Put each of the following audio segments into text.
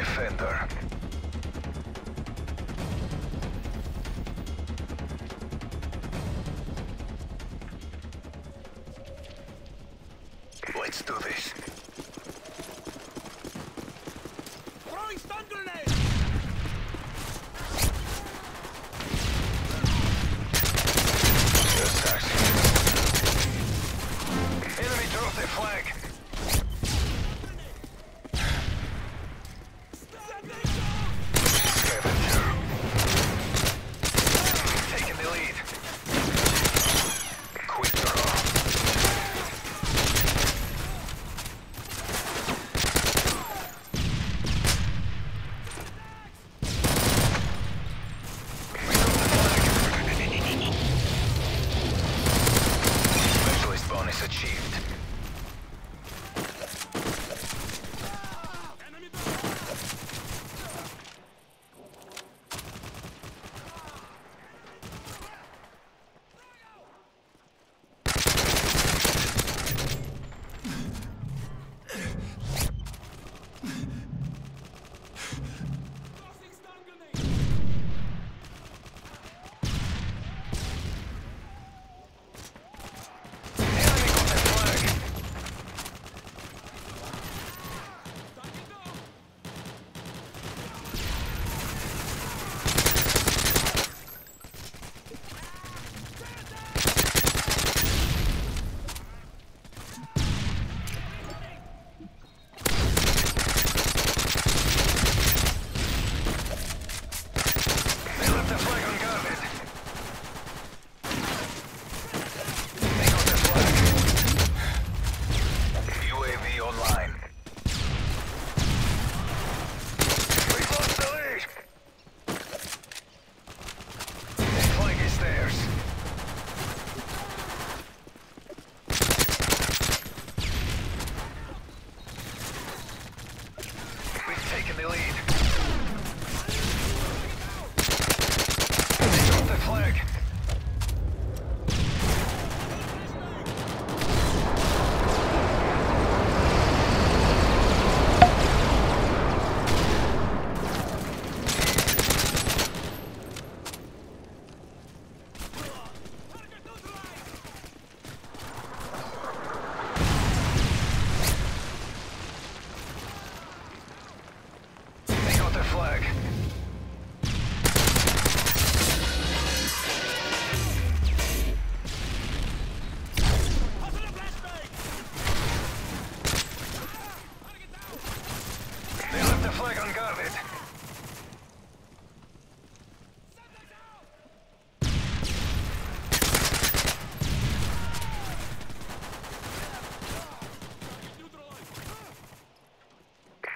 Defender.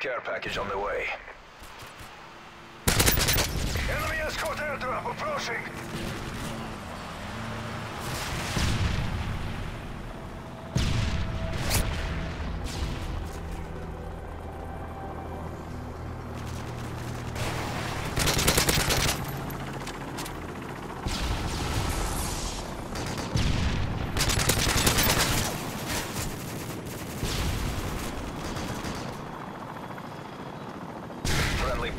Care package on the way. Enemy escort airdrop approaching!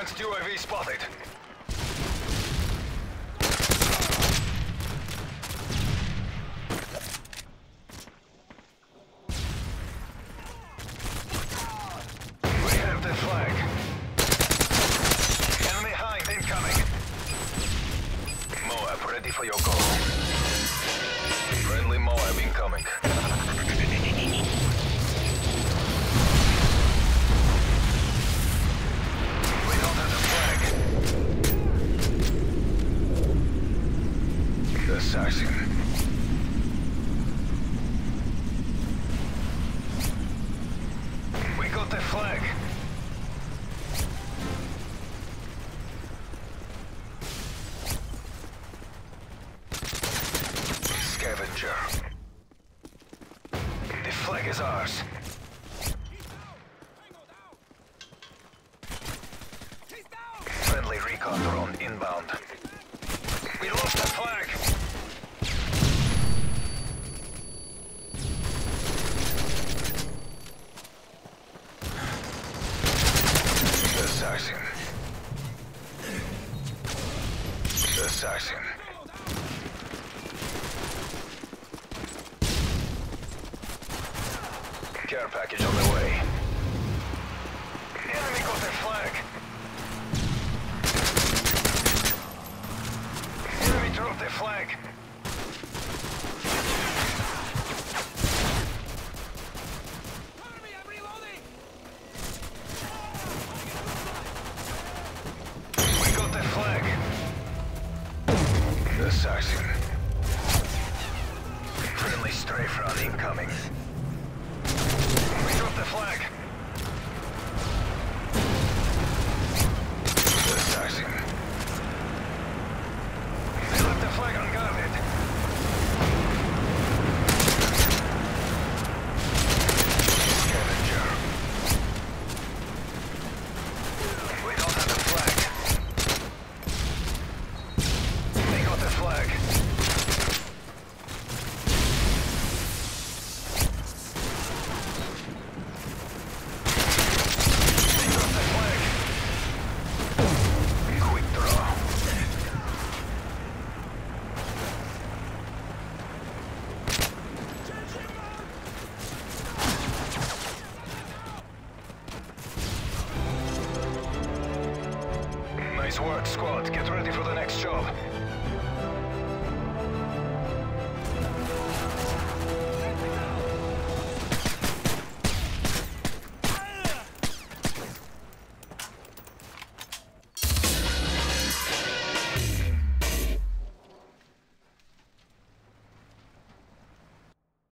Advanced UAV spotted. Helicopter on inbound. We lost the flag! Assassin. Assassin. Care package on the way. The enemy got their flag! flag. Work, squad. Get ready for the next job.